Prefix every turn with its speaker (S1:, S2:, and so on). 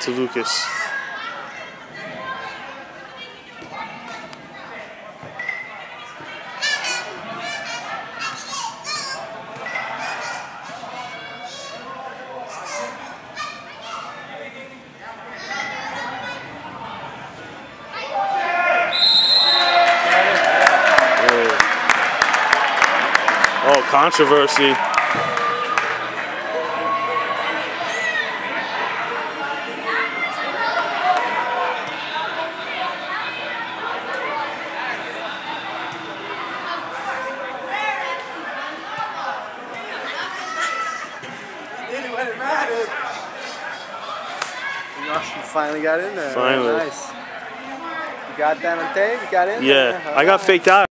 S1: to Lucas. Oh, controversy.
S2: You finally got in there.
S1: Finally.
S2: Nice. You got that on tape? You got in
S1: Yeah,
S2: there?
S1: I got faked out.